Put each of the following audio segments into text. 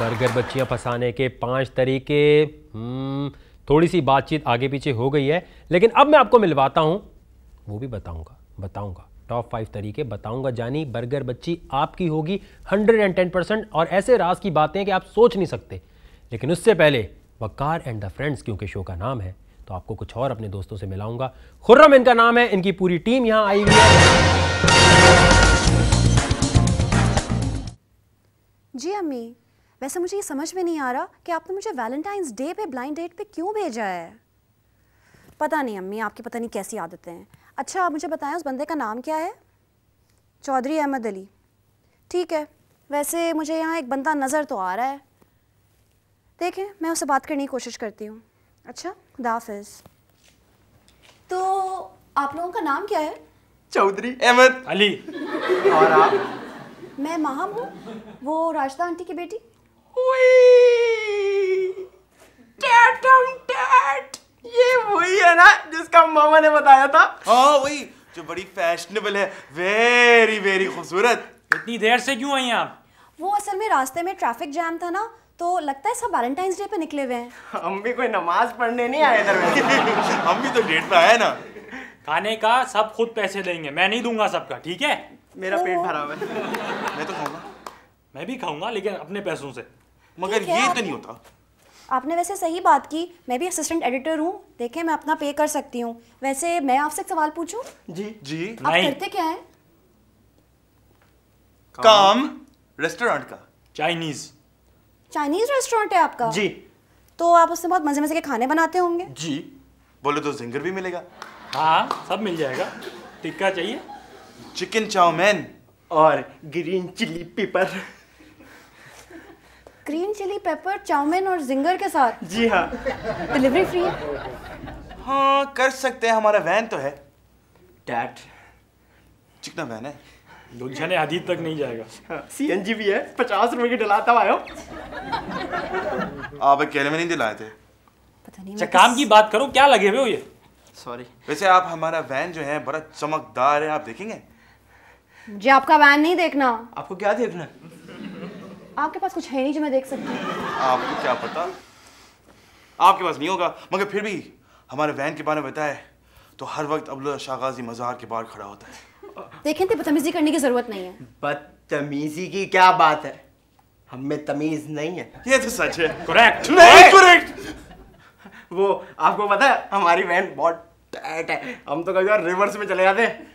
Burger बच्चियाँ फंसाने के पाँच तरीके हम्म, थोड़ी सी बातचीत आगे पीछे हो गई है लेकिन अब मैं आपको मिलवाता हूँ वो भी बताऊँगा बताऊँगा। टॉप फाइव तरीके बताऊँगा जानी बर्गर बच्ची आपकी होगी 110 परसेंट और ऐसे राज की बातें कि आप सोच नहीं सकते। लेकिन उससे पहले वकार एंड द फ्रेंड्स क्योंकि शो का नाम है तो आपको कुछ और अपने दोस्तों से मिलाऊँगा। खुर्रम इनका नाम है इनकी पूरी टीम यहाँ आई हुई है। जी अम्मी वैसे मुझे ये समझ में नहीं आ रहा कि आपने मुझे वैलेंटाइंस डे पे ब्लाइंड डेट पे क्यों भेजा है। पता नहीं अम्मी आपकी पता नहीं कैसी आदतें हैं। अच्छा आप मुझे बताएँ उस बंदे का नाम क्या है? चौधरी अहमद अली। ठीक है वैसे मुझे यहाँ एक बंदा नज़र तो आ रहा है। देखें मैं उससे बात करने की कोशिश करती हूँ। अच्छा दाफिज तो आप लोगों का नाम क्या है? चौधरी अहमद। अली। और आप? मैं माहम हूँ। वो राजदा आंटी की बेटी? ये वही है ना जिसका मामा ने बताया था। हाँ वही जो बड़ी फैशनेबल है। वेरी वेरी खूबसूरत। इतनी देर से क्यों आई आप? वो असल में रास्ते में ट्रैफ़िक जैम था ना तो लगता है सब वैलेंटाइंस डे पे निकले हुए हैं। हम भी कोई नमाज़ पढ़ने नहीं आए इधर हम भी तो डेट पे आए ना। खाने का सब खुद पैसे देंगे। मैं नहीं दूँगा सबका ठीक है? मेरा पेट भरा हुआ है। मैं तो खाऊँगा। मैं भी खाऊँगा लेकिन अपने पैसों से। मगर ये तो नहीं होता। आपने वैसे सही बात की। मैं भी असिस्टेंट एडिटर हूँ। देखें मैं अपना पे कर सकती हूँ। वैसे मैं आपसे एक सवाल पूछूँ? जी जी। आप करते क्या हैं? काम। रेस्टोरेंट का। चाइनीज़ चाइनीज़ रेस्टोरेंट है आपका? जी। तो आप उससे बहुत मज़े मज़े के खाने बनाते होंगे। जी। बोले तो जिंगर भी मिलेगा। हाँ सब मिल जाएगा। टिक्का चाहिए? चिकन चाउमीन और green chilli pepper green chilli pepper chowmein और जिंगर के साथ। जी हाँ। डिलीवरी फ्री है हाँ कर सकते हैं हमारा वैन तो है। डैड चिकना वैन है। गुलशन हदीद तक नहीं जाएगा। सी एन जी भी है पचास रुपए की डलाता हुआ आयो। आप अकेले में नहीं दिलाए थे? पता नहीं अच्छा काम की बात करो क्या लगे हुए हो ये? सॉरी वैसे आप हमारा वैन जो है बड़ा चमकदार है आप देखेंगे? मुझे आपका वैन नहीं देखना। आपको क्या देखना? है आपके पास कुछ है नहीं जो मैं देख सकती हूँ? आपको क्या पता? आपके पास नहीं होगा मगर फिर भी हमारे वैन के बारे में बताए तो हर वक्त अब्दुल्ला शाहगाजी मज़ार के बाहर खड़ा होता है। देखें बदतमीजी करने की ज़रूरत नहीं है। बदतमीजी की क्या बात है? हम में तमीज नहीं है। ये तो सच है। करेक्ट नहीं करेक्ट वो आपको पता है हमारी वैन बहुत टाइट है। हम तो कभी बार रिवर्स में चले जाते हैं।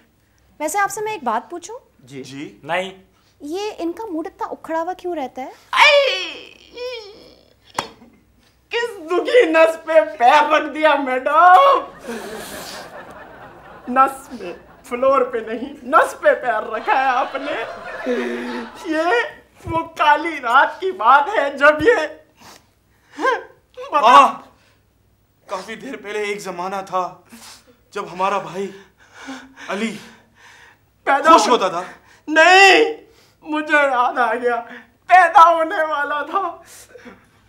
वैसे आपसे मैं एक बात पूछूँ? जी। जी। नहीं। ये इनका मूड इतना उखड़ा हुआ क्यों रहता है? किस दुखी नस पे पैर रख दिया मैडम? नस में फ्लोर पे नहीं नस पे पैर रखा है आपने। ये वो काली रात की बात है जब ये बता- हाँ काफ़ी देर पहले एक जमाना था जब हमारा भाई अली पैदा खुश होता था। नहीं! मुझे याद आ गया। पैदा होने वाला था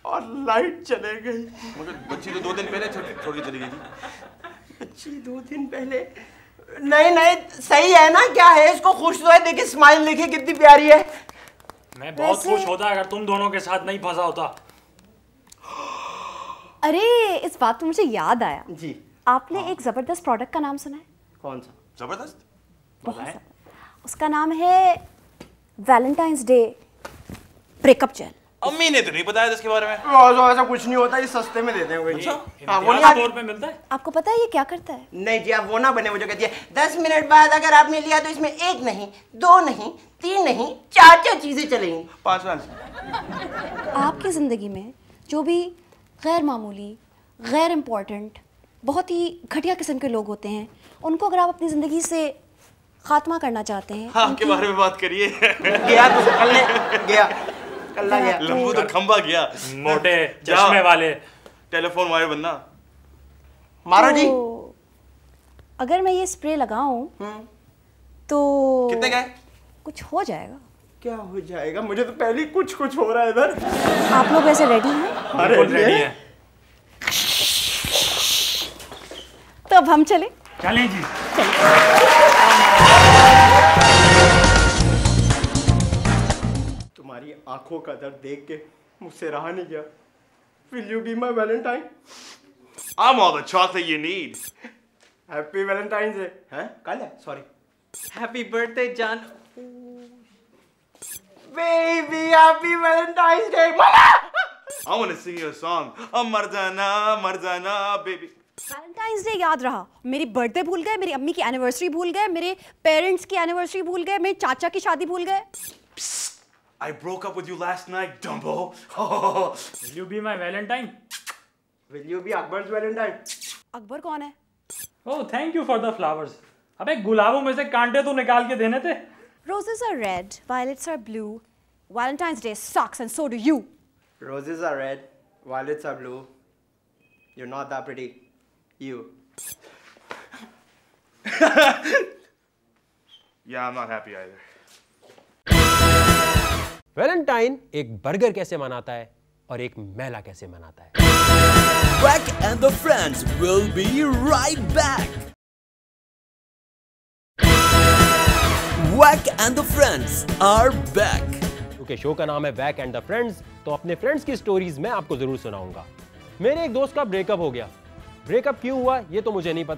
और लाइट चले गई। मगर बच्ची तो दो दिन पहले छोड़ के चली गई थी। अच्छी दो दिन पहले। नहीं नहीं सही है ना? क्या है? इसको खुश तो है। देखिए स्माइल देखिए कितनी प्यारी है। मैं बहुत खुश होता अगर तुम दोनों के साथ नहीं फंसा होता। अरे इस बात पे मुझे याद आया। जी। आपने हाँ। एक ज़बरदस्त प्रोडक्ट का नाम सुना है? कौन सा? ज़बरदस्त? बहुत। उसका नाम है वैलेंटाइंस डे ब्रेकअप जेल अम्मी ने तो नहीं बताया इसके बारे में। ऐसा ऐसा कुछ नहीं होता ये सस्ते में देते हैं अच्छा? हाँ वो नहीं आती- पे मिलता है? आपको पता है ये क्या करता है? नहीं जी आप वो ना बने वो जो कहती है दस मिनट बाद अगर आपने लिया तो इसमें एक नहीं दो नहीं तीन नहीं चार चार चीज़ें चलेंगी पाँच पाँच आपकी ज़िंदगी में जो भी गैर मामूली गैर इम्पोर्टेंट बहुत ही घटिया किस्म के लोग होते हैं उनको अगर आप अपनी ज़िंदगी से खात्मा करना चाहते हैं हाँ के बारे में बात करिए। गया तो कल ने गया। कल्ला गया। लंबू तो खंबा गया। मोटे चश्मे वाले। टेलीफोन वाले बंदा मारो जी। तो अगर मैं ये स्प्रे लगाऊँ तो कितने गए कुछ हो जाएगा। क्या हो जाएगा? मुझे तो पहले कुछ कुछ हो रहा है इधर। आप लोग वैसे रेडी हैं? अरे रेडी है। तो अब हम चले। चलें जी। तुम्हारी आँखों का दर्द देख के मुझसे रहा नहीं गया। Will you be my Valentine I'm all the chocolate you need. Happy Valentine's day हैं कल है? सॉरी हैप्पी बर्थडे जान बेबी हैप्पी वैलेंटाइंस डे मला I want to sing you a song. Oh, Mardana, Mardana, baby. Valentine's day याद रहा मेरी birthday भूल गए मेरी अम्मी की एनिवर्सरी भूल गए मेरे पेरेंट्स की एनिवर्सरी भूल गए मेरे चाचा की शादी भूल गए I broke up with you last night, Dumbo. Will you be my Valentine? Will you be Akbar's Valentine Akbar कौन है Oh, thank you for the flowers. अबे गुलाबों में से कांटे तो निकाल के देने थे Roses are red, violets are blue. Valentine's Day sucks and so do you. Roses are red, violets are blue. You're not that pretty. You. yeah, I'm not happy either. Valentine एक बर्गर कैसे मनाता है और एक मेला कैसे मनाता है Wack and the friends will be right back. Wack and the friends are back. क्योंकि शो का नाम है वैक एंड द फ्रेंड्स तो अपने फ्रेंड्स की स्टोरीज मैं आपको ज़रूर सुनाऊँगा मेरे एक दोस्त का ब्रेकअप हो गया ब्रेकअप क्यों हुआ ये तो मुझे नहीं पता।